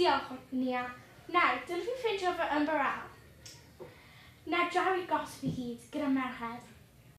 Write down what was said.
Diolch, Nia. Nawr, dylwn i ffeindio fy ymbarel. Nawr, draw i gosb i hyd gyda merched.